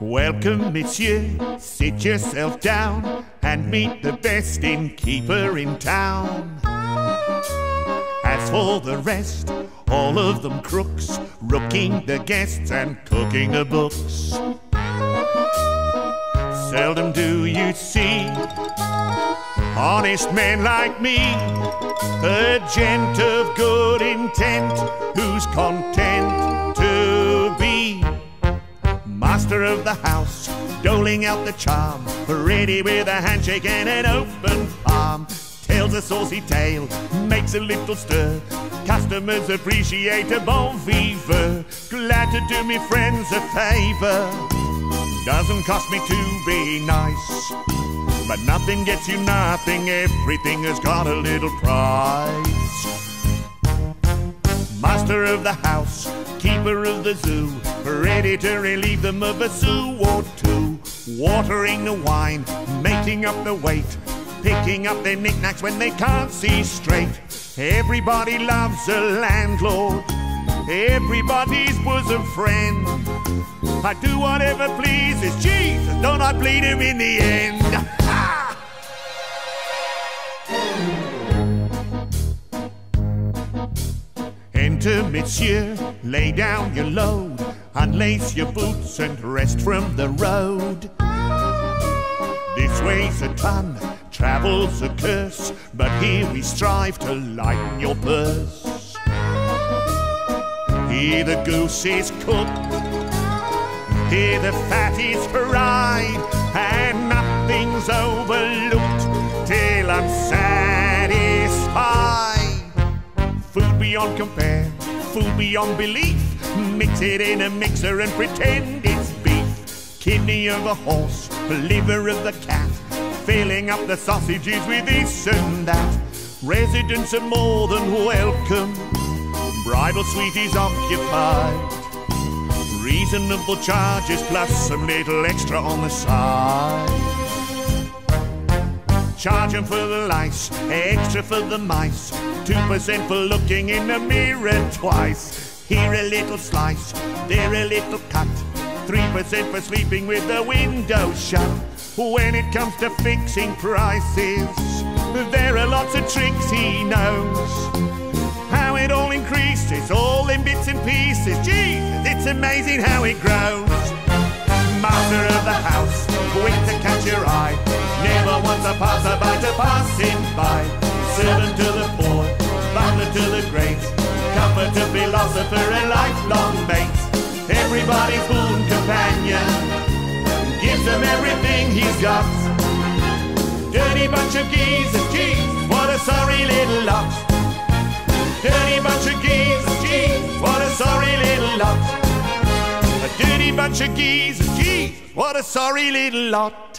Welcome, monsieur. Sit yourself down and meet the best innkeeper in town. As for the rest, all of them crooks, rooking the guests and cooking the books. Seldom do you see honest men like me, a gent of good intent who's content to be master of the house, doling out the charm, ready with a handshake and an open palm. Tells a saucy tale, makes a little stir. Customers appreciate a bon viveur. Glad to do me friends a favor. Doesn't cost me to be nice. But nothing gets you nothing, everything has got a little price. Master of the house, keeper of the zoo, ready to relieve them of a sou or two. Watering the wine, making up the weight, picking up their knickknacks when they can't see straight. Everybody loves a landlord, everybody's bosom friend. I do whatever pleases Jesus, don't I bleed him in the end? Enter, monsieur, lay down your load, unlace your boots and rest from the road. This weighs a ton, travel's a curse, but here we strive to lighten your purse. Here the goose is cooked, here the fat is fried, beyond compare, food beyond belief. Mix it in a mixer and pretend it's beef. Kidney of a horse, liver of the cat. Filling up the sausages with this and that. Residents are more than welcome. Bridal suite is occupied. Reasonable charges plus some little extra on the side. Charge for the lice, extra for the mice. Two percent for looking in the mirror twice. Here a little slice, there a little cut. Three percent for sleeping with the window shut. When it comes to fixing prices, there are lots of tricks he knows. How it all increases, all in bits and pieces. Jesus, it's amazing how it grows. Master of the house, quick to catch your eye. Never wants a passerby to pass him by. Servant to the poor, butler to the great. Comfort to philosopher, and lifelong mate. Everybody's boon companion. Gives them everything he's got. Dirty bunch of geezers, geez, what a sorry little lot. Dirty bunch of geezers, geez, what a sorry little lot. A dirty bunch of geezers, geez, what a sorry little lot.